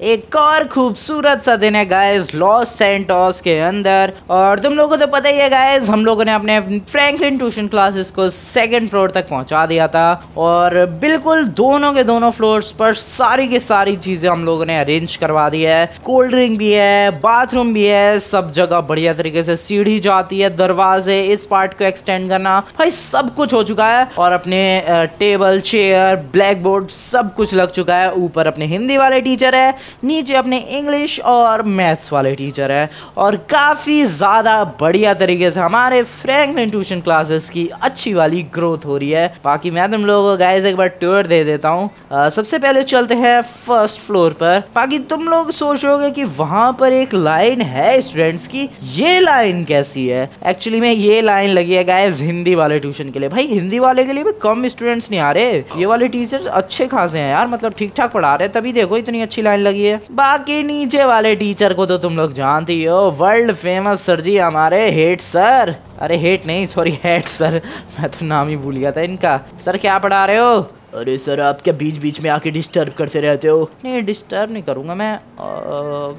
एक और खूबसूरत सा दिन है गाइस लॉस सेंटोस के अंदर। और तुम लोगों को तो पता ही है गाइस हम लोगों ने अपने फ्रैंकलिन ट्यूशन क्लासेस को सेकंड फ्लोर तक पहुँचा दिया था। और बिल्कुल दोनों के दोनों फ्लोर्स पर सारी की सारी चीज़ें हम लोगों ने अरेंज करवा दी है। कोल्ड ड्रिंक भी है बाथरूम भी है, सब जगह बढ़िया तरीके से सीढ़ी जाती है, दरवाजे, इस पार्ट को एक्सटेंड करना। भाई, सब कुछ हो चुका है। और अपने टेबल चेयर ब्लैक बोर्ड सब कुछ लग चुका है। ऊपर अपने हिंदी वाले टीचर है। नीचे अपने इंग्लिश और मैथ्स वाले टीचर है और काफ़ी ज़्यादा बढ़िया तरीके से हमारे फ्रैंकलिन ट्यूशन क्लासेस की अच्छी वाली ग्रोथ हो रही है। बाकी मैं तुम लोगों को गाइस एक बार टूर दे देता हूँ। सबसे पहले चलते हैं फ़र्स्ट फ्लोर पर। बाकी तुम लोग सोचोगे कि वहाँ पर एक लाइन है स्टूडेंट्स की। ये लाइन कैसी है? एक्चुअली में ये लाइन लगी है गाइस हिंदी वाले ट्यूशन के लिए। भाई हिंदी वाले के लिए भी कम स्टूडेंट्स नहीं आ रहे। ये वाले टीचर अच्छे खासे हैं यार मतलब ठीक ठाक पढ़ा रहे तभी देखो इतनी अच्छी लाइन लगी है बाकी नीचे वाले टीचर को तो तुम लोग जानती हो, वर्ल्ड फ़ेमस सर जी हमारे हेट सर। अरे हेट नहीं सॉरी हेट सर मैं तो नाम ही भूल गया था इनका। सर, क्या पढ़ा रहे हो? अरे सर आप क्या बीच बीच में आके डिस्टर्ब करते रहते हो? नहीं डिस्टर्ब नहीं करूँगा मैं। आ,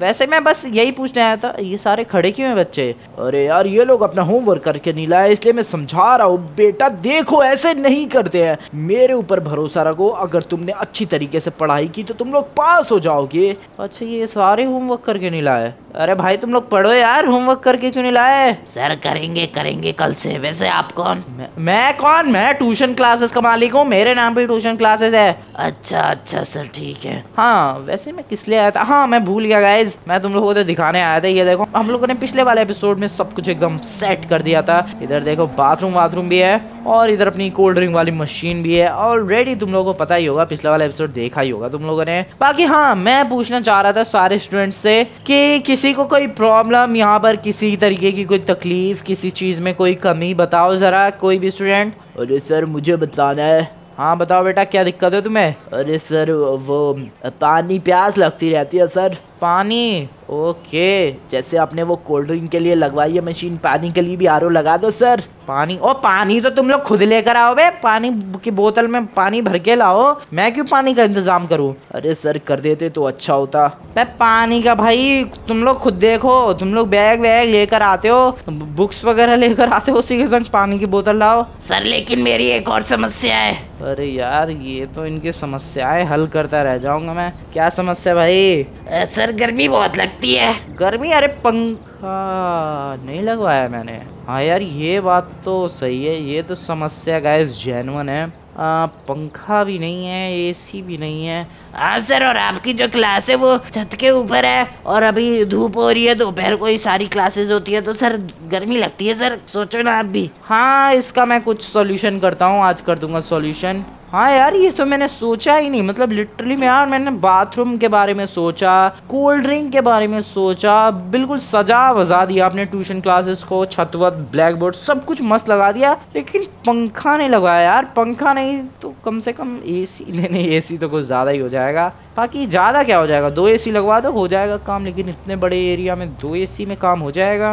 वैसे मैं बस यही पूछने आया था ये सारे खड़े क्यों हैं बच्चे? अरे यार ये लोग अपना होमवर्क करके नहीं लाए इसलिए मैं समझा रहा हूँ। बेटा देखो ऐसे नहीं करते हैं। मेरे ऊपर भरोसा रखो अगर तुमने अच्छी तरीके से पढ़ाई की तो तुम लोग पास हो जाओगे। अच्छा ये सारे होमवर्क करके नहीं लाए? अरे भाई तुम लोग पढ़ो यार होमवर्क करके क्यों नहीं लाए? सर करेंगे करेंगे कल से। वैसे आप कौन? मैं, मैं कौन? मैं ट्यूशन क्लासेस का मालिक हूँ मेरे नाम पे ट्यूशन क्लासेस है। अच्छा अच्छा सर ठीक है। हाँ वैसे मैं किस लिए आया था? हाँ मैं भूल गया गाइज़ मैं तुम लोगों को तो दिखाने आया था। ये देखो हम लोगों ने पिछले वाले एपिसोड में सब कुछ एकदम सेट कर दिया था। इधर देखो बाथरूम वाथरूम भी है और इधर अपनी कोल्ड ड्रिंक वाली मशीन भी है। ऑलरेडी तुम लोगों को पता ही होगा पिछले वाला एपिसोड देखा ही होगा तुम लोगों ने। बाकी हाँ मैं पूछना चाह रहा था सारे स्टूडेंट से कि किसी को कोई प्रॉब्लम यहाँ पर किसी तरीके की कोई तकलीफ़ किसी चीज़ में कोई कमी बताओ जरा कोई भी स्टूडेंट अरे सर मुझे बताना है। हाँ बताओ बेटा, क्या दिक्कत है तुम्हें? अरे सर, वो पानी प्यास लगती रहती है, सर। पानी। ओके जैसे आपने वो कोल्ड ड्रिंक के लिए लगवाई है मशीन पानी के लिए भी आर लगा दो सर पानी ओ पानी तो तुम लोग खुद लेकर आओ बे। पानी की बोतल में पानी भर के लाओ। मैं क्यों पानी का इंतज़ाम करूँ? अरे सर कर देते तो अच्छा होता। बे पानी का भाई तुम लोग खुद देखो। तुम लोग बैग वैग लेकर आते हो। बुक्स वगैरह लेकर आते हो उसी के संग पानी की बोतल लाओ। सर लेकिन मेरी एक और समस्या है। अरे यार ये तो इनकी समस्याएँ हल करता रह जाऊँगा मैं। क्या समस्या भाई? सर गर्मी बहुत लगती है। गर्मी? अरे पंखा नहीं लगवाया मैंने। हाँ यार ये बात तो सही है। ये तो समस्या गैस जैनवन है। आ, पंखा भी नहीं है एसी भी नहीं है। हाँ सर और आपकी जो क्लास है वो छत के ऊपर है और अभी धूप हो रही है दोपहर को ही सारी क्लासेस होती है तो सर गर्मी लगती है सर सोचो ना आप भी। हाँ इसका मैं कुछ सॉल्यूशन करता हूँ आज कर दूँगा सॉल्यूशन हाँ यार, ये तो मैंने सोचा ही नहीं। मतलब लिटरली मैं यार, मैंने बाथरूम के बारे में सोचा कोल्ड ड्रिंक के बारे में सोचा, बिल्कुल सजा वजा दिया आपने ट्यूशन क्लासेस को छतवत ब्लैक बोर्ड सब कुछ मस्त लगा दिया। लेकिन पंखा नहीं लगाया यार, पंखा नहीं तो कम से कम एसी नहीं नहीं एसी तो कुछ ज़्यादा ही हो जाएगा। बाकी ज़्यादा क्या हो जाएगा? दो एसी लगवा दो, हो जाएगा काम, लेकिन इतने बड़े एरिया में दो एसी में काम हो जाएगा।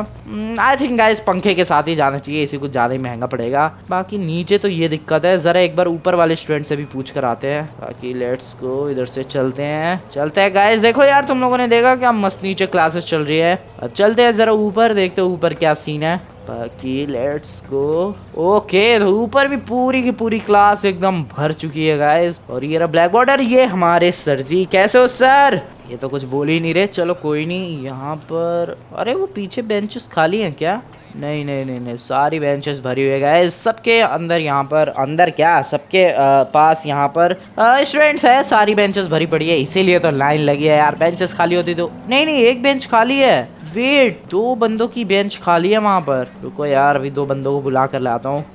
आई थिंक गाइस पंखे के साथ ही जाना चाहिए एसी कुछ ज़्यादा ही महँगा पड़ेगा। बाकी नीचे तो ये दिक्कत है, ज़रा एक बार ऊपर वाले स्टूडेंट से भी पूछ कर आते हैं। बाकी लेट्स को इधर से चलते हैं। चलते हैं गाइस देखो यार, तुम लोगों ने देखा क्या मस्त नीचे क्लासेस चल रही है। चलते हैं ज़रा ऊपर, देखते ऊपर क्या सीन है। बाकी लेट्स गो ओके तो ऊपर भी पूरी की पूरी क्लास एकदम भर चुकी है गाइस और ये रहा ब्लैक बॉर्डर ये हमारे सर जी. कैसे हो सर ये तो कुछ बोल ही नहीं रहे. चलो कोई नहीं, यहाँ पर अरे, वो पीछे बेंचेस खाली हैं क्या? नहीं नहीं नहीं नहीं. सारी बेंचेस भरी हुई है सबके अंदर यहाँ पर अंदर क्या? सबके पास यहाँ पर स्टूडेंट्स है. सारी बेंचेस भरी पड़ी है, इसीलिए तो लाइन लगी है यार. बेंचेस खाली होती तो नहीं नहीं, एक बेंच खाली है. वेट दो बंदों की बेंच खाली है वहाँ पर। रुको यार अभी दो बंदों को बुला कर लाता हूँ।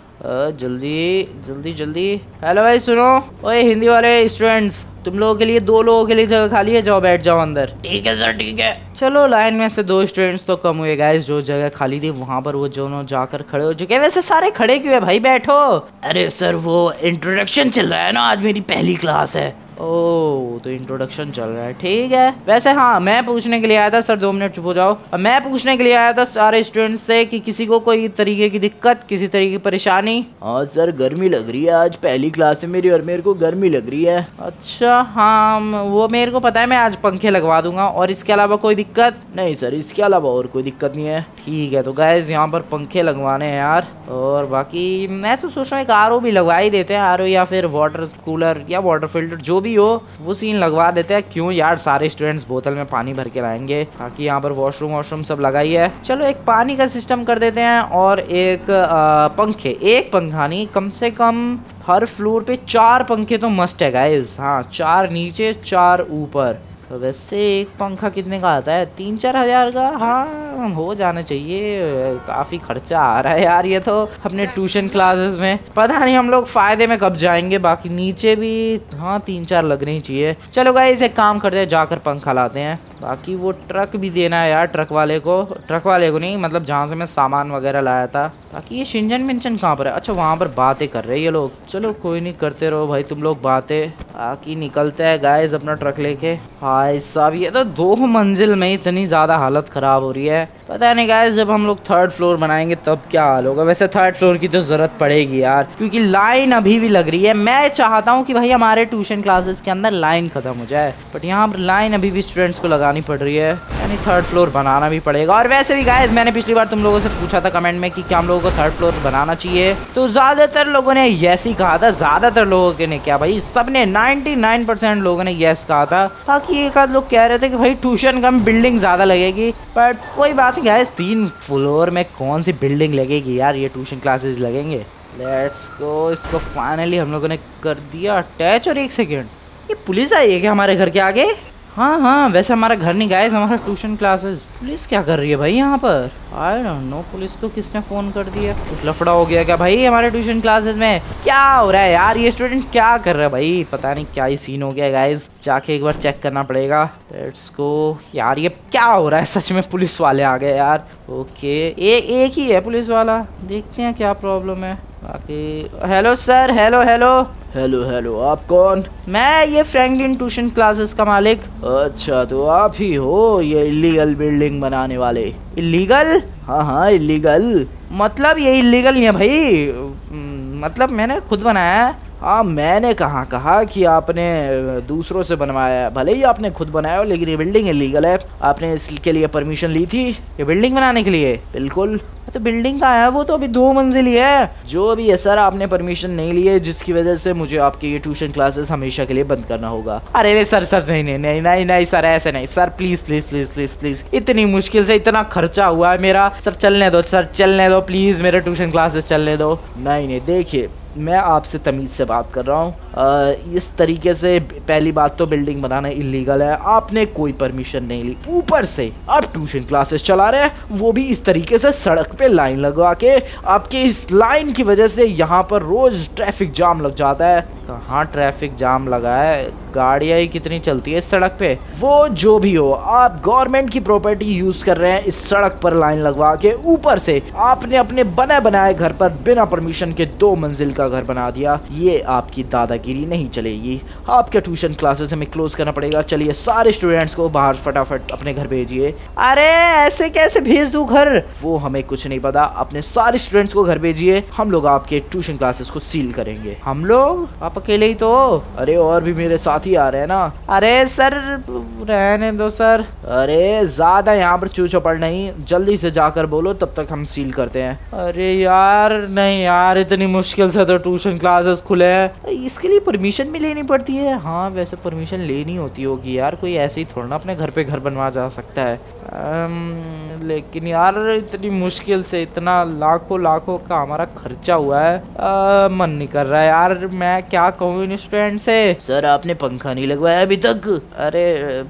जल्दी जल्दी जल्दी। हेलो भाई सुनो। ओए हिंदी वाले स्टूडेंट्स तुम लोगों के लिए दो लोगों के लिए जगह खाली है। जाओ बैठ जाओ अंदर। ठीक है सर ठीक है। चलो लाइन में से दो स्टूडेंट्स तो कम हुए गाइस जो जगह खाली थी वहाँ पर वो दोनों जाकर खड़े हो चुके हैं। वैसे सारे खड़े क्यों है? भाई बैठो। अरे सर वो इंट्रोडक्शन चल रहा है ना आज मेरी पहली क्लास है। ओ तो इंट्रोडक्शन चल रहा है। ठीक है। वैसे हाँ मैं पूछने के लिए आया था सर दो मिनट चुप हो जाओ। मैं पूछने के लिए आया था सारे स्टूडेंट्स से कि किसी को कोई तरीके की दिक्कत किसी तरीके की परेशानी? हाँ सर गर्मी लग रही है आज। पहली क्लास है मेरी और मेरे को गर्मी लग रही है। अच्छा हाँ वो मेरे को पता है मैं आज पंखे लगवा दूँगा। और इसके अलावा कोई दिक्कत? नहीं सर इसके अलावा और कोई दिक्कत नहीं है। ठीक है तो गैस यहाँ पर पंखे लगवाने हैं यार। और बाकी मैं तो सोच रहा हूँ एक आर भी लगवा ही देते हैं। आर या फिर वाटर कूलर या वाटर फ़िल्टर जो भी हो, वो सीन लगवा देते हैं। क्यों यार, सारे स्टूडेंट्स बोतल में पानी भर के लाएँगे? ताकि यहाँ पर वॉशरूम वॉशरूम सब लगाई है। चलो, एक पानी का सिस्टम कर देते हैं और एक पंखे। एक पंखा नहीं, कम से कम हर फ्लोर पे चार पंखे तो मस्ट है गाइज़ हाँ चार नीचे, चार ऊपर। तो वैसे एक पंखा कितने का आता है? तीन चार हज़ार का? हाँ हो जाना चाहिए। काफ़ी खर्चा आ रहा है यार ये तो अपने ट्यूशन क्लासेस में। पता नहीं हम लोग फ़ायदे में कब जाएँगे बाकी नीचे भी हाँ तीन चार लगने ही चाहिए। चलो गाइस एक काम करते हैं जाकर पंखा लाते हैं। बाकी वो ट्रक भी देना है यार, ट्रक वाले को। ट्रक वाले को नहीं मतलब जहाँ से मैं सामान वगैरह लाया था। बाकी ये शिंजन मिंजन कहाँ पर है? अच्छा वहाँ पर बातें कर रहे हैं ये लोग। चलो, कोई नहीं, करते रहो भाई, तुम लोग बातें। बाकी निकलते हैं गाइस अपना ट्रक लेके। भाई साहब, ये तो दो मंजिल में इतनी ज़्यादा हालत ख़राब हो रही है। पता नहीं गाइस जब हम लोग थर्ड फ्लोर बनाएँगे, तब क्या हाल होगा? वैसे थर्ड फ्लोर की तो ज़रूरत पड़ेगी यार, क्योंकि लाइन अभी भी लग रही है। मैं चाहता हूँ कि भाई हमारे ट्यूशन क्लासेस के अंदर लाइन ख़त्म हो जाए बट यहाँ पर लाइन अभी भी स्टूडेंट्स को लगानी पड़ रही है। यानी थर्ड फ्लोर बनाना भी पड़ेगा। और वैसे भी गाइज़ मैंने पिछली बार तुम लोगों से पूछा था कमेंट में कि क्या हम लोगों को थर्ड फ्लोर बनाना चाहिए। तो ज़्यादातर लोगों ने यस ही कहा था। ज़्यादातर लोगों ने क्या भाई? सबने नाइनटी लोगों ने यस कहा था। बाकी एक आध लोग कह रहे थे कि भाई ट्यूशन कम बिल्डिंग ज़्यादा लगेगी। बट कोई बात नहीं गैस तीन फ्लोर में कौन सी बिल्डिंग लगेगी यार? ये ट्यूशन क्लासेस लगेंगे। लेट्स गो इसको फाइनली हम लोगों ने कर दिया। अटैच और एक सेकेंड ये पुलिस आई है क्या हमारे घर के आगे? हाँ हाँ वैसे हमारा घर नहीं गाइस हमारा ट्यूशन क्लासेस पुलिस क्या कर रही है भाई यहाँ पर? आई डोंट नो पुलिस को किसने फ़ोन कर दिया? कुछ लफड़ा हो गया क्या भाई हमारे ट्यूशन क्लासेस में? क्या हो रहा है यार ये स्टूडेंट क्या कर रहा है भाई? पता नहीं क्या ही सीन हो गया गाइस जाके एक बार चेक करना पड़ेगा। लेट्स को यार ये क्या हो रहा है? सच में पुलिस वाले आ गए यार। ओके ए, एक ही है पुलिस वाला। देखते हैं क्या प्रॉब्लम है। बाकी hello sir hello hello hello hello आप कौन? मैं ये फ्रैंकलिन ट्यूशन क्लासेस का मालिक. अच्छा तो आप ही हो ये इलीगल बिल्डिंग बनाने वाले. इलीगल हाँ हाँ इलीगल मतलब ये इलीगल नहीं है भाई. मतलब मैंने खुद बनाया है. हाँ मैंने कहाँ, कहा कि आपने दूसरों से बनवाया, भले ही आपने खुद बनाया हो, लेकिन ये बिल्डिंग इलीगल है। आपने इसके लिए परमिशन ली थी, ये बिल्डिंग बनाने के लिए। बिल्कुल। तो बिल्डिंग का है? वो तो अभी दो मंजिल ही है। जो भी है सर आपने परमिशन नहीं ली है, जिसकी वजह से मुझे आपके ये ट्यूशन क्लासेस हमेशा के लिए बंद करना होगा। अरे, नहीं सर सर नहीं नहीं नहीं नहीं नहीं सर ऐसे नहीं। Sir please please please please please इतनी मुश्किल से इतना खर्चा हुआ है मेरा। सर चलने दो सर चलने दो प्लीज़ मेरे ट्यूशन क्लासेस चलने दो। नहीं नहीं, देखिए मैं आपसे तमीज़ से बात कर रहा हूँ। इस तरीके से पहली बात तो बिल्डिंग बनाना इलीगल है। आपने कोई परमिशन नहीं ली। ऊपर से आप ट्यूशन क्लासेस चला रहे हैं। वो भी इस तरीके से सड़क पे लाइन लगवा के। आपके इस लाइन की वजह से यहाँ पर रोज ट्रैफ़िक जाम लग जाता है। कहाँ ट्रैफ़िक जाम लगा है? गाड़ियाँ ही कितनी चलती है इस सड़क पे? वो जो भी हो, आप गवर्नमेंट की प्रॉपर्टी यूज़ कर रहे हैं इस सड़क पर लाइन लगवा के। ऊपर से आपने अपने बने बनाए घर पर बिना परमिशन के दो मंजिल का घर बना दिया। ये आपकी दादा दादागिरी नहीं चलेगी। आपके ट्यूशन क्लासेस हमें क्लोज करना पड़ेगा। चलिए सारे स्टूडेंट्स को बाहर फटाफट अपने घर भेजिए। अरे, ऐसे कैसे भेज दू घर? वो हमें कुछ नहीं पता। अपने सारे स्टूडेंट्स को घर भेजिए। हम लोग आपके ट्यूशन क्लासेस को सील करेंगे। हम लोग? आप अकेले ही तो? अरे, और भी मेरे साथ आ रहे हैं ना। अरे, सर, रहने दो, सर। अरे, ज़्यादा यहाँ पर चू चपड़ नहीं। जल्दी से जाकर बोलो, तब तक हम सील करते हैं। अरे यार, नहीं यार, इतनी मुश्किल से तो ट्यूशन क्लासेस खुले हैं। इसके लिए परमिशन भी लेनी पड़ती है। हाँ वैसे परमिशन लेनी होती होगी यार, कोई ऐसे ही थोड़ा ना अपने घर पे घर बनवा जा सकता है। लेकिन यार इतनी मुश्किल से इतना लाखों लाखों का हमारा खर्चा हुआ है। आ, मन नहीं कर रहा है यार मैं क्या कहूँ इन स्टूडेंट से? सर आपने पंखा नहीं लगवाया अभी तक? अरे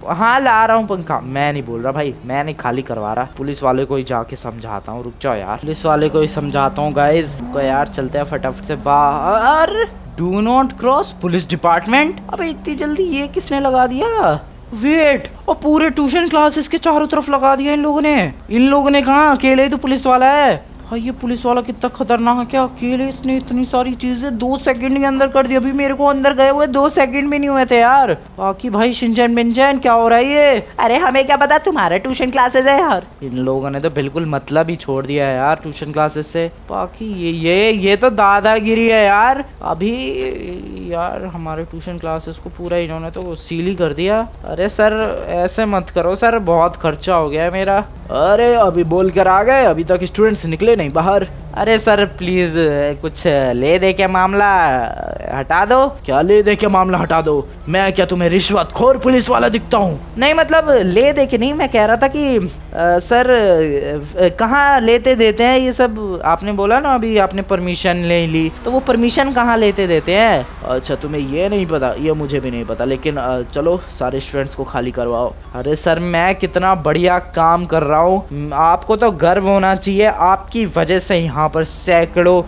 हाँ ला रहा हूँ पंखा। मैं नहीं बोल रहा भाई मैं नहीं खाली करवा रहा। पुलिस वाले को ही जाके समझाता हूँ रुक जाओ यार। पुलिस वाले को ही समझाता हूँ गाइज़ को यार चलते हैं फटाफट से बाहर। Do not cross police department अबे इतनी जल्दी ये किसने लगा दिया? वेट, और पूरे ट्यूशन क्लासेस के चारों तरफ़ लगा दिया इन लोगों ने। इन लोगों ने कहा, अकेले ही तो पुलिस वाला है। भाई ये पुलिस वाला कितना खतरनाक है क्या अकेले इसने इतनी सारी चीज़ें दो सेकंड के अंदर कर दी? अभी मेरे को अंदर गए हुए दो सेकंड भी नहीं हुए थे यार। बाकी भाई शिंचन बिंचन क्या हो रहा है ये? अरे हमें क्या पता तुम्हारा ट्यूशन क्लासेस है यार इन लोगों ने तो बिल्कुल मतलब ही छोड़ दिया है यार ट्यूशन क्लासेस से। बाकी ये ये ये तो दादागिरी है यार। अभी यार हमारे ट्यूशन क्लासेस को पूरा इन्होंने तो सील ही कर दिया। अरे सर ऐसे मत करो सर बहुत खर्चा हो गया है मेरा। अरे अभी बोल कर आ गए अभी तक स्टूडेंट्स निकले नहीं बाहर। अरे सर प्लीज़ कुछ ले दे के मामला? हटा दो। क्या ले दे के मामला? हटा दो। मैं क्या तुम्हें रिश्वत खोर पुलिस वाला दिखता हूँ? नहीं मतलब ले दे के नहीं? मैं कह रहा था कि आ, सर कहाँ लेते देते हैं ये सब? आपने बोला ना अभी आपने परमिशन ले ली तो वो परमिशन कहाँ लेते देते हैं? अच्छा तुम्हें ये नहीं पता ये मुझे भी नहीं पता लेकिन आ, चलो सारे स्टूडेंट्स को खाली करवाओ। अरे सर मैं कितना बढ़िया काम कर रहा हूँ। आपको तो गर्व होना चाहिए आपकी वजह से यहाँ पर सैकड़ों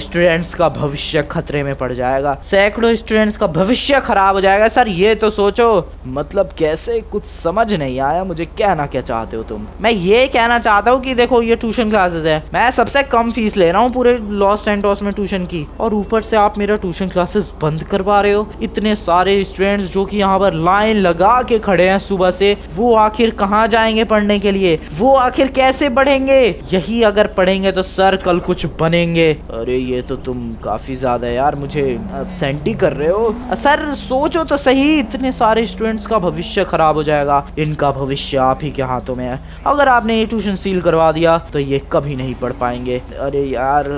स्टूडेंट्स का भविष्य खतरे में पड़ जाएगा। सैकड़ों स्टूडेंट्स का भविष्य खराब हो जाएगा। सर ये तो सोचो मतलब कैसे? कुछ समझ नहीं आया मुझे कहना क्या चाहते हो तुम? मैं ये कहना चाहता हूँ कि देखो, ये ट्यूशन क्लासेस है। मैं सबसे कम फ़ीस ले रहा हूँ पूरे लॉस सेंटोस में ट्यूशन की। और ऊपर से आप मेरा ट्यूशन क्लासेस बंद करवा रहे हो। इतने सारे स्टूडेंट्स जो कि यहाँ पर लाइन लगा के खड़े हैं सुबह से, वो आखिर कहाँ जाएँगे पढ़ने के लिए? वो आखिर कैसे पढ़ेंगे? यही अगर पढ़ेंगे तो सर कल कुछ बनेंगे। अरे, ये तो तुम काफ़ी ज़्यादा यार, मुझे सेंटी कर रहे हो। सर, सोचो तो सही, इतने सारे स्टूडेंट्स का भविष्य खराब हो जाएगा। इनका भविष्य आप ही के हाथों में है। अगर आपने ये ट्यूशन सील करवा दिया तो ये कभी नहीं पढ़ पाएँगे। अरे यार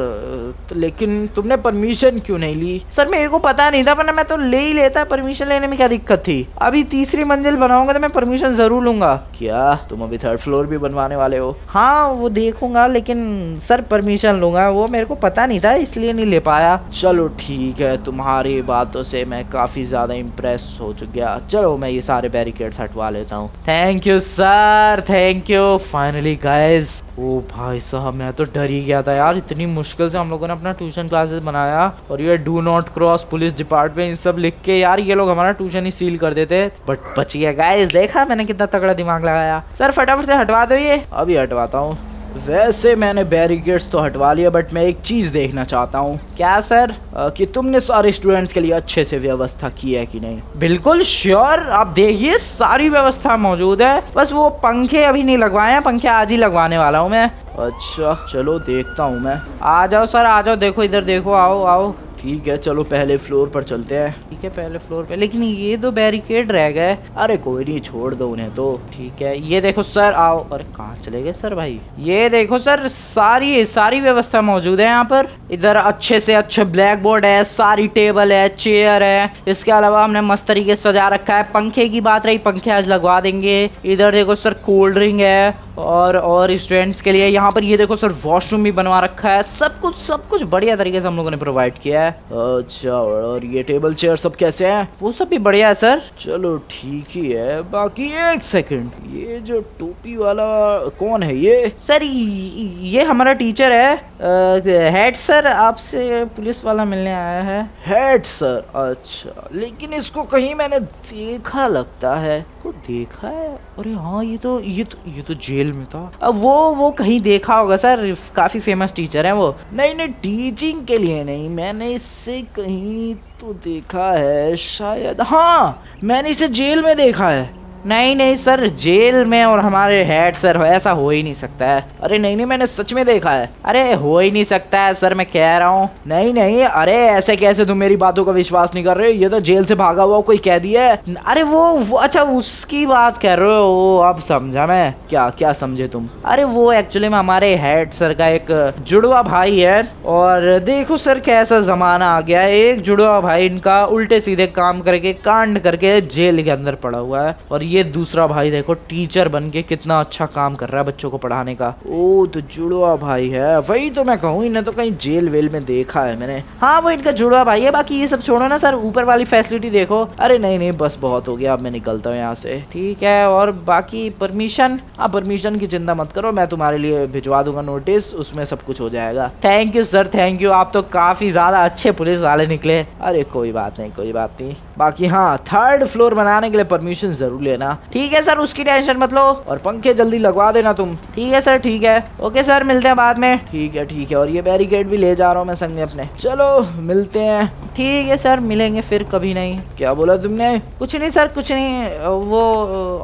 तो लेकिन तुमने परमिशन क्यों नहीं ली? सर, मेरे को पता नहीं था वरना मैं तो ले ही लेता, परमिशन लेने में क्या दिक्कत थी? अभी तीसरी मंजिल बनाऊँगा तो मैं परमिशन ज़रूर लूँगा। क्या? तुम अभी थर्ड फ्लोर भी बनवाने वाले हो? हाँ वो देखूँगा, लेकिन सर परमिशन लूँगा, वो मेरे को पता नहीं था, इसलिए नहीं ले पाया। चलो ठीक है, तुम्हारी बातों से मैं काफ़ी ज़्यादा इम्प्रेस हो चुका चलो, मैं ये सारे बैरिकेड्स हटवा लेता हूँ। Thank you sir thank you finally guys ओ भाई साहब, मैं तो डर ही गया था यार। इतनी मुश्किल से हम लोगों ने अपना ट्यूशन क्लासेस बनाया और ये do not cross police department सब लिख के यार, ये लोग हमारा ट्यूशन ही सील कर देते। बट बच गया गाइस देखा मैंने कितना तगड़ा दिमाग लगाया। सर, फटाफट से हटवा दो ये। अभी हटवाता हूँ। वैसे मैंने बैरिकेड्स तो हटवा लिया बट मैं एक चीज़ देखना चाहता हूँ। क्या सर? आ, कि तुमने सारे स्टूडेंट्स के लिए अच्छे से व्यवस्था की है कि नहीं? बिल्कुल श्योर आप देखिए सारी व्यवस्था मौजूद है। बस वो पंखे अभी नहीं लगवाए हैं पंखे आज ही लगवाने वाला हूँ मैं। अच्छा चलो देखता हूँ मैं। आ जाओ सर आ जाओ देखो इधर देखो आओ आओ। ठीक है चलो पहले फ्लोर पर चलते हैं। ठीक है पहले फ्लोर पे। लेकिन ये दो बैरिकेड रह गए। अरे कोई नहीं छोड़ दो उन्हें तो। ठीक है ये देखो सर आओ। अरे कहाँ चले गए सर भाई? ये देखो सर सारी सारी व्यवस्था मौजूद है यहाँ पर। इधर अच्छे से अच्छे ब्लैक बोर्ड है सारी टेबल है चेयर है। इसके अलावा हमने मस्त तरीके से सजा रखा है। पंखे की बात रही पंखे आज लगवा देंगे। इधर देखो सर कोल्ड ड्रिंक है। और और स्टूडेंट्स के लिए यहाँ पर ये देखो सर वॉशरूम भी बनवा रखा है। सब कुछ सब कुछ बढ़िया तरीके से हम लोगों ने प्रोवाइड किया है। अच्छा और ये टेबल चेयर सब कैसे हैं? वो सब भी बढ़िया है सर। चलो ठीक ही है। बाकी एक सेकंड ये जो टोपी वाला कौन है ये? सर ये हमारा टीचर है। हेड सर आपसे पुलिस वाला मिलने आया है। हेड सर अच्छा। लेकिन इसको कहीं मैंने देखा लगता है। को देखा है? अरे हाँ ये तो ये तो ये तो जेल में था। अब वो वो कहीं देखा होगा सर। काफ़ी फ़ेमस टीचर है वो। नहीं नहीं टीचिंग के लिए नहीं। मैंने इससे कहीं तो देखा है शायद। हाँ मैंने इसे जेल में देखा है। नहीं नहीं सर जेल में और हमारे हेड सर ऐसा हो ही नहीं सकता है। अरे नहीं नहीं मैंने सच में देखा है। अरे हो ही नहीं सकता है सर मैं कह रहा हूँ। नहीं नहीं अरे ऐसे कैसे तुम मेरी बातों का विश्वास नहीं कर रहे हो? ये तो जेल से भागा हुआ कोई कह दिया है। अरे वो, वो अच्छा उसकी बात कर रहे हो अब समझा मैं। क्या क्या समझे तुम? अरे वो एक्चुअली में हमारे हेड सर का एक जुड़वा भाई है और देखो सर कैसा जमाना आ गया एक जुड़वा भाई इनका उल्टे सीधे काम करके कांड करके जेल के अंदर पड़ा हुआ है। और ये दूसरा भाई देखो टीचर बन के कितना अच्छा काम कर रहा है बच्चों को पढ़ाने का। ओ तो जुड़वा भाई है। वही तो मैं कहूँ, इन्हें तो कहीं जेल वेल में देखा है मैंने। हाँ वो इनका जुड़वा भाई है, बाकी ये सब छोड़ो ना सर, ऊपर वाली फैसिलिटी देखो। अरे नहीं नहीं, बस बहुत हो गया, अब मैं निकलता हूँ यहाँ से। ठीक है, और बाकी परमिशन हाँ परमिशन की चिंता मत करो, मैं तुम्हारे लिए भिजवा दूँगा नोटिस उसमें सब कुछ हो जाएगा। Thank you sir thank you आप तो काफ़ी ज़्यादा अच्छे पुलिस वाले निकले। अरे, कोई बात नहीं, कोई बात नहीं। बाकी हाँ थर्ड फ्लोर बनाने के लिए परमिशन ज़रूर लेना। ठीक है सर उसकी टेंशन मत लो। और पंखे जल्दी लगवा देना तुम। ठीक है सर ठीक है। ओके सर मिलते हैं बाद में। ठीक है ठीक है। और ये बैरिकेड भी ले जा रहा हूँ मैं संग अपने। चलो, मिलते हैं। ठीक है सर मिलेंगे फिर कभी नहीं। क्या बोला तुमने? कुछ नहीं सर कुछ नहीं। वो,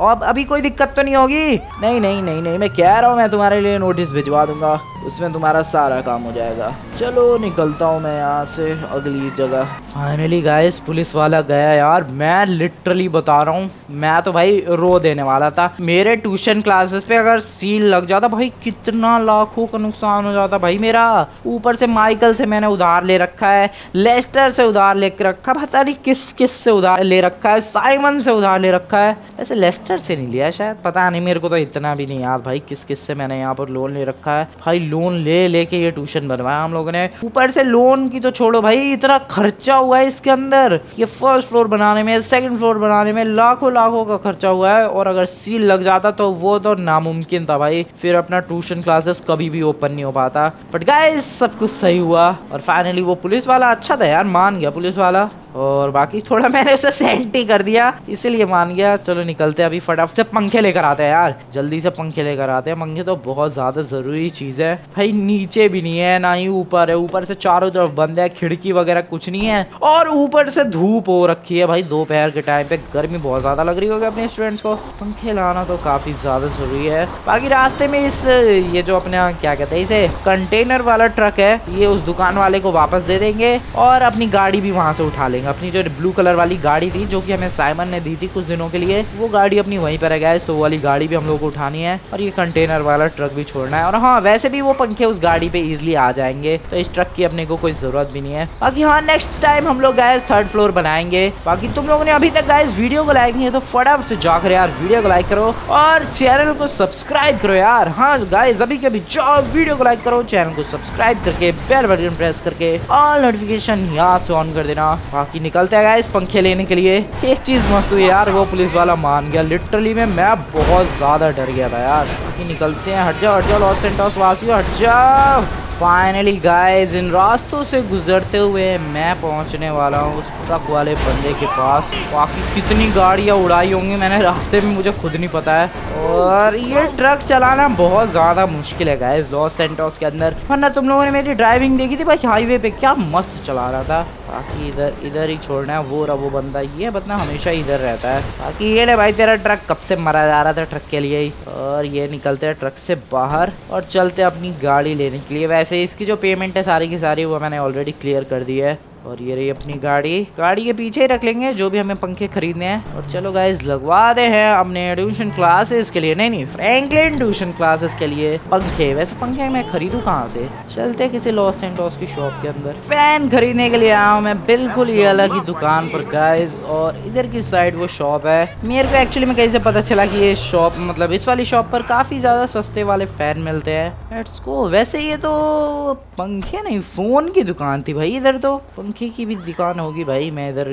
अब, अभी कोई दिक्कत तो नहीं होगी? नहीं नहीं नहीं नहीं। मैं कह रहा हूँ मैं तुम्हारे लिए नोटिस भिजवा दूँगा। उसमें तुम्हारा सारा काम हो जाएगा। चलो, निकलता हूँ मैं यहाँ से अगली जगह। फाइनली गाइस पुलिस वाला गया। यार, मैं लिटरली बता रहा हूँ, मैं तो भाई रो देने वाला था। मेरे ट्यूशन क्लासेस पे अगर सील लग जाता, भाई कितना लाखों का नुकसान हो जाता भाई मेरा। ऊपर से माइकल से मैंने उधार ले रखा है लेस्टर से उधार ले रखा पता नहीं किस किस से उधार ले रखा है साइमन से उधार ले रखा है। ऐसे लेस्टर से नहीं लिया शायद, पता नहीं, मेरे को तो इतना भी नहीं याद भाई किस किस से मैंने यहाँ पर लोन ले रखा है। भाई लोन ले, लेके ये ट्यूशन बनवाया हम लोगों ने। ऊपर से लोन की तो छोड़ो भाई, इतना खर्चा हुआ है इसके अंदर। ये फ़र्स्ट फ्लोर बनाने में सेकंड फ्लोर बनाने में लाखों लाखों का खर्चा हुआ है और अगर सील लग जाता तो वो तो नामुमकिन था भाई। फिर अपना ट्यूशन क्लासेस कभी भी ओपन नहीं हो पाता। बट गाइस सब कुछ सही हुआ और फाइनली वो पुलिस वाला अच्छा था यार, मान गया पुलिस वाला। और बाकी थोड़ा मैंने उसे सेंट कर दिया। इसीलिए मान गया, चलो निकलते हैं अभी फटाफट से पंखे लेकर आते हैं यार। जल्दी से पंखे लेकर आते हैं। पंखे तो बहुत ज़्यादा ज़रूरी चीज़ है। भाई, नीचे भी नहीं है, ना ही ऊपर है। ऊपर से चारों तरफ़ बंद है, खिड़की वगैरह कुछ नहीं है। और ऊपर से धूप हो रखी है भाई दोपहर के टाइम पे। गर्मी बहुत ज़्यादा लग रही होगी अपने स्टूडेंट्स को। पंखे लाना तो काफ़ी ज़्यादा ज़रूरी है। बाकी रास्ते में इस, ये जो अपने, क्या कहते हैं इसे कंटेनर वाला ट्रक है, ये उस दुकान वाले को वापस दे देंगे और अपनी गाड़ी भी वहाँ से उठा लेंगे। अपनी जो ब्लू कलर वाली गाड़ी थी, जो कि हमें साइमन ने दी थी कुछ दिनों के लिए, वो गाड़ी अपनी वहीं पर है गैस तो वो वाली गाड़ी भी हम लोग को उठानी है और ये कंटेनर वाला ट्रक भी छोड़ना है। और हाँ वैसे भी वो पंखे उस गाड़ी पे इजिली आ जाएँगे तो इस ट्रक की अपने को कोई ज़रूरत भी नहीं है। बाकी हाँ नेक्स्ट टाइम हम लोग गैस थर्ड फ्लोर बनाएँगे। बाकी तुम लोगों ने अभी तक गैस वीडियो को लाइक नहीं है तो फटाफट से जाकर यार वीडियो को लाइक करो और चैनल को सब्सक्राइब करो यार। हाँ गाइस अभी के अभी जाओ वीडियो को लाइक करो चैनल को सब्सक्राइब करके बेल बटन प्रेस करके ऑल नोटिफिकेशन यहाँ से ऑन कर देना। बाकी निकलते हैं गाइस पंखे लेने के लिए। एक चीज़ मस्त हुई यार, वो पुलिस वाला मान गया। लिटरली में मैं बहुत ज़्यादा डर गया था यार। बाकी निकलते हैं, हट जाओ हट जाओ लॉस सेंटोस वासियों हट जाओ। फाइनली गाइस इन रास्तों से गुजरते हुए मैं पहुँचने वाला हूँ उस ट्रक वाले बंदे के पास। बाकी कितनी गाड़ियाँ उड़ाई होंगी, मैंने रास्ते में, मुझे खुद नहीं पता है। और ये ट्रक चलाना बहुत ज़्यादा मुश्किल है गाइस लॉस सेंटोस के अंदर। वरना तुम लोगों ने मेरी ड्राइविंग देखी थी भाई हाईवे पे क्या मस्त चला रहा था। बाकी इधर इधर ही छोड़ना है, वो रहा वो बंदा ये बतना हमेशा इधर रहता है। बाकी ये ले भाई, तेरा ट्रक कब से मरा जा रहा था ट्रक के लिए? ही और ये निकलते हैं ट्रक से बाहर और चलते अपनी गाड़ी लेने के लिए। वैसे इसकी जो पेमेंट है, सारी की सारी वो मैंने ऑलरेडी क्लियर कर दी है। और ये रही अपनी गाड़ी। गाड़ी के पीछे ही रख लेंगे, जो भी हमें पंखे खरीदने हैं। और चलो गाइज़ लगवा दे हैं अपने ट्यूशन क्लासेस के लिए। नहीं नहीं फ्रैंकलिन ट्यूशन क्लासेस के लिए पंखे। वैसे पंखे मैं खरीदू कहाँ से? चलते किसी लॉस एंडोस की शॉप के अंदर। फ़ैन खरीदने के लिए आया हूँ मैं बिल्कुल ही अलग ही दुकान पर गाइज़ और इधर की साइड वो शॉप है। मेरे को एक्चुअली में कहीं से पता चला की ये शॉप मतलब इस वाली शॉप पर काफ़ी ज़्यादा सस्ते वाले फ़ैन मिलते हैं। वैसे ये तो पंखे नहीं फ़ोन की दुकान थी भाई इधर तो। पंखे की भी दुकान होगी भाई, मैं इधर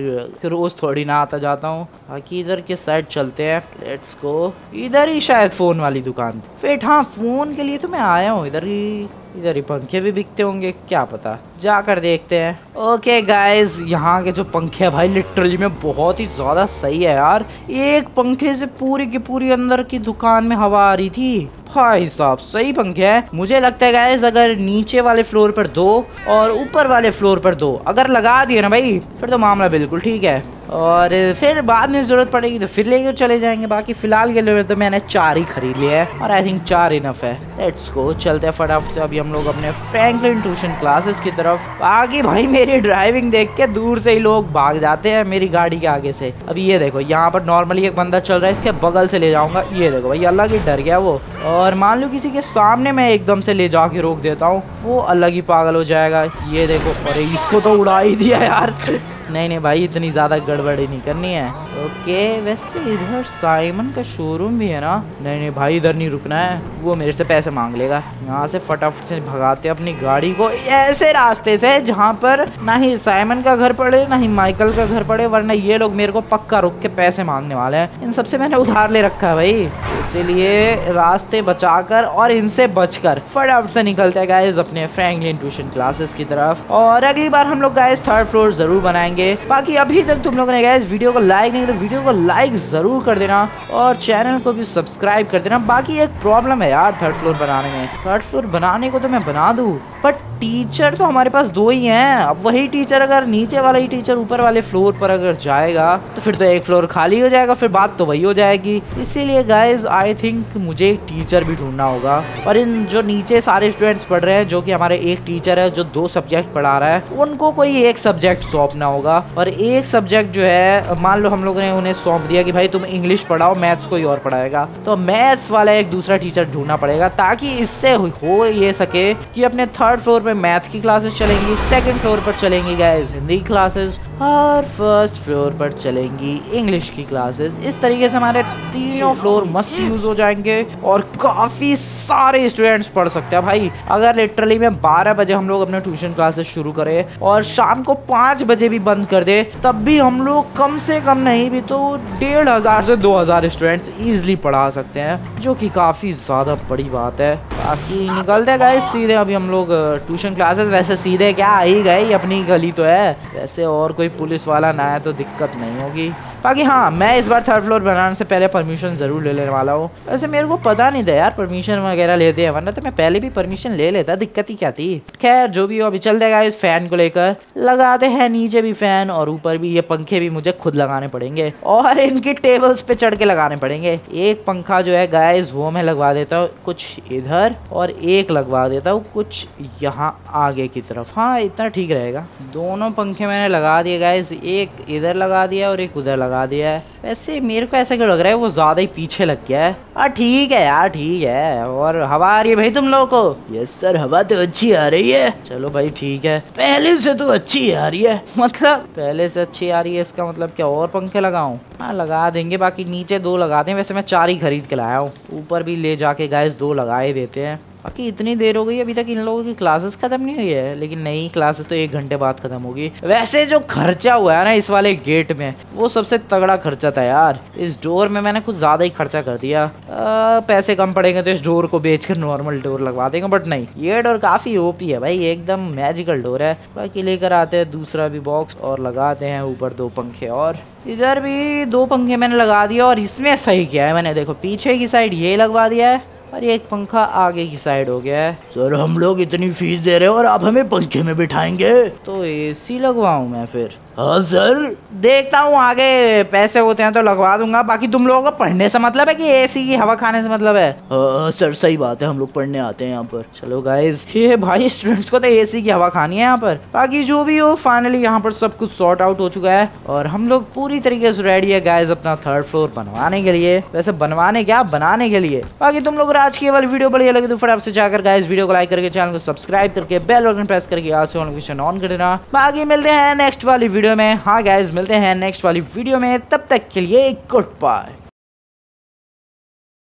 रोज थोड़ी ना आता जाता हूँ। बाकी इधर के साइड चलते हैं? लेट्स गो इधर ही शायद फ़ोन वाली दुकान। फिर हाँ फ़ोन के लिए तो मैं आया हूँ। इधर ही इधर ही पंखे भी बिकते होंगे, क्या पता। जाकर देखते हैं। ओके गाइस यहाँ के जो पंखे है भाई लिटरली में बहुत ही ज़्यादा सही है यार। एक पंखे से पूरी की पूरी अंदर की दुकान में हवा आ रही थी। भाई साहब। सही पंखे है। मुझे लगता है गाइस अगर नीचे वाले फ्लोर पर दो और ऊपर वाले फ्लोर पर दो, अगर लगा दिए ना भाई, फिर तो मामला बिल्कुल ठीक है। और फिर बाद में ज़रूरत पड़ेगी तो फिर लेकर चले जाएँगे। बाकी फ़िलहाल के लिए तो मैंने चार ही खरीद लिया है और आई थिंक चार इनफ है। लेट्स गो चलते हैं फटाफट से। अभी हम लोग अपने फ्रैंकलिन ट्यूशन क्लासेस की तरफ़। आगे भाई, मेरी ड्राइविंग देख के दूर से ही लोग भाग जाते हैं मेरी गाड़ी के आगे से। अभी ये देखो, यहाँ पर नॉर्मली एक बंदा चल रहा है, इसके बगल से ले जाऊँगा। ये देखो भाई, अलग ही डर गया वो। और मान लो किसी के सामने मैं एकदम से ले जाके रोक देता हूँ, वो अलग ही पागल हो जाएगा। ये देखो, अरे, इसको तो उड़ा ही दिया यार। नहीं नहीं भाई, इतनी ज़्यादा गड़बड़ी नहीं करनी है। ओके, वैसे इधर साइमन का शोरूम भी है ना। नहीं नहीं, भाई इधर नहीं रुकना है। वो मेरे से पैसे मांग लेगा। यहाँ से फटाफट से भगाते अपनी गाड़ी को ऐसे रास्ते से, जहाँ पर ना ही साइमन का घर पड़े, ना ही माइकल का घर पड़े, वरना ये लोग मेरे को पक्का रुक के पैसे मांगने वाले हैं। इन सबसे मैंने उधार ले रखा है भाई। इसीलिए रास्ते बचाकर और इनसे बचकर फटाफट से निकलते हैं गाइज़ अपने फ्रैंकलिन ट्यूशन क्लासेस की तरफ़। और अगली बार हम लोग गाइज़ थर्ड फ्लोर ज़रूर बनाएँगे। बाकी अभी तक तुम लोगों ने गाइज़ वीडियो को लाइक नहीं तो वीडियो को लाइक ज़रूर कर देना और चैनल को भी सब्सक्राइब कर देना। बाकी एक प्रॉब्लम है यार थर्ड फ्लोर बनाने में। थर्ड फ्लोर बनाने को तो मैं बना दूँ बट टीचर तो हमारे पास दो ही हैं। अब वही टीचर अगर नीचे वाला ही टीचर ऊपर वाले फ्लोर पर अगर जाएगा तो फिर तो एक फ्लोर खाली हो जाएगा, फिर बात तो वही हो जाएगी। इसीलिए गाइज़ आई थिंक मुझे एक टीचर भी ढूंढना होगा। और इन जो नीचे सारे स्टूडेंट्स पढ़ रहे हैं, जो कि हमारे एक टीचर है, जो दो सब्जेक्ट पढ़ा रहा है, उनको कोई एक सब्जेक्ट सौंपना होगा। और एक सब्जेक्ट जो है, मान लो हम लोगों ने उन्हें सौंप दिया कि भाई तुम इंग्लिश पढ़ाओ मैथ्स को ही और पढ़ाएगा। तो मैथ्स वाला एक दूसरा टीचर ढूंढना पड़ेगा ताकि इससे हो ये सके कि अपने थर्ड फ्लोर पे मैथ की क्लासेस चलेंगी सेकंड फ्लोर पर चलेंगी गाइस हिंदी क्लासेस और फ़र्स्ट फ्लोर पर चलेंगी इंग्लिश की क्लासेस इस तरीके से हमारे तीनों फ्लोर मस्त यूज़ हो जाएँगे और काफ़ी सारे स्टूडेंट्स पढ़ सकते हैं। भाई, अगर लिटरली में 12 बजे हम लोग अपने ट्यूशन क्लासेस शुरू करें और शाम को 5 बजे भी बंद कर दे, तब भी हम लोग कम से कम नहीं भी तो डेढ़ हज़ार से दो हज़ार स्टूडेंट्स ईजिली पढ़ा सकते हैं, जो कि काफ़ी ज़्यादा बड़ी बात है। बाकी निकलते गए सीधे अभी हम लोग ट्यूशन क्लासेस वैसे सीधे क्या आ ही गए अपनी गली तो है। वैसे और कोई पुलिस वाला ना है तो दिक्कत नहीं होगी। बाकी हाँ मैं इस बार थर्ड फ्लोर बनाने से पहले परमिशन ज़रूर ले लेने वाला हूँ। वैसे मेरे को पता नहीं था यार परमिशन वगैरह लेते हैं, वरना तो मैं पहले भी परमिशन ले लेता, दिक्कत ही क्या थी? खैर, जो भी हो, अभी चल देगा इस फ़ैन को लेकर। लगाते हैं नीचे भी फ़ैन और ऊपर भी, ये पंखे भी मुझे खुद लगाने पड़ेंगे। और इनकी टेबल्स पे चढ़ के लगाने पड़ेंगे। एक पंखा जो है गाइस वो मैं लगवा देता हूँ, कुछ इधर और एक लगवा देता हूँ, कुछ यहाँ आगे की तरफ़। हाँ इतना ठीक रहेगा। दोनों पंखे मैंने लगा दिए गाइस एक इधर लगा दिया और एक उधर लगा लगा दिया है। वैसे मेरे को ऐसा क्यों लग रहा है, वो ज़्यादा ही पीछे लग गया है। हाँ ठीक है यार, ठीक है। और हवा आ रही है भाई तुम लोगों को? यस सर हवा तो अच्छी आ रही है। चलो भाई, ठीक है। पहले से तो अच्छी आ रही है। मतलब पहले से अच्छी आ रही है, इसका मतलब क्या, और पंखे लगाऊँ? हाँ लगा देंगे, बाकी नीचे दो लगा दें। वैसे मैं चार ही खरीद के लाया हूँ। ऊपर भी ले जाके गैस दो लगा ही देते हैं। बाकी इतनी देर हो गई अभी तक इन लोगों की क्लासेस खत्म नहीं हुई है। लेकिन नई क्लासेस तो एक घंटे बाद खत्म होगी। वैसे जो खर्चा हुआ है ना इस वाले गेट में वो सबसे तगड़ा खर्चा था यार। इस डोर में मैंने कुछ ज़्यादा ही खर्चा कर दिया। आ, पैसे कम पड़ेंगे तो इस डोर को बेचकर नॉर्मल डोर लगवा देंगे बट नहीं। ये डोर काफ़ी ओपी है भाई एकदम मैजिकल डोर है। बाकी लेकर आते हैं दूसरा भी बॉक्स और लगाते हैं ऊपर दो पंखे और। इधर भी दो पंखे मैंने लगा दिया और इसमें सही किया है? मैंने देखो पीछे की साइड ये लगवा दिया है। और एक पंखा आगे की साइड हो गया है। सर हम लोग इतनी फ़ीस दे रहे हो और आप हमें पंखे में बिठाएँगे। तो एसी लगवाऊं मैं फिर। हाँ सर। देखता हूँ आगे पैसे होते हैं तो लगवा दूँगा। बाकी तुम लोगों को पढ़ने से मतलब है कि एसी की हवा खाने से मतलब है? हाँ सर सही बात है। हम लोग पढ़ने आते हैं यहाँ पर। चलो गाइज़ ये भाई स्टूडेंट्स को तो एसी की हवा खानी है यहाँ पर। बाकी जो भी हो फाइनली यहाँ पर सब कुछ सॉर्ट आउट हो चुका है। और हम लोग पूरी तरीके से रेडी है गाइज़ अपना थर्ड फ्लोर बनवाने के लिए। वैसे बनवाने क्या? बनाने के लिए। बाकी तुम लोग आज की वाली वीडियो बढ़िया लगे तो फटाफट से जाकर गाइज़ वीडियो को लाइक करके चैनल को सब्सक्राइब करके बेल बटन प्रेस करके आज से नोटिफिकेशन ऑन कर देना। बाकी मिलते हैं नेक्स्ट वाली वीडियो में। हाँ गैस मिलते हैं नेक्स्ट वाली वीडियो में। तब तक के लिए गुड बाय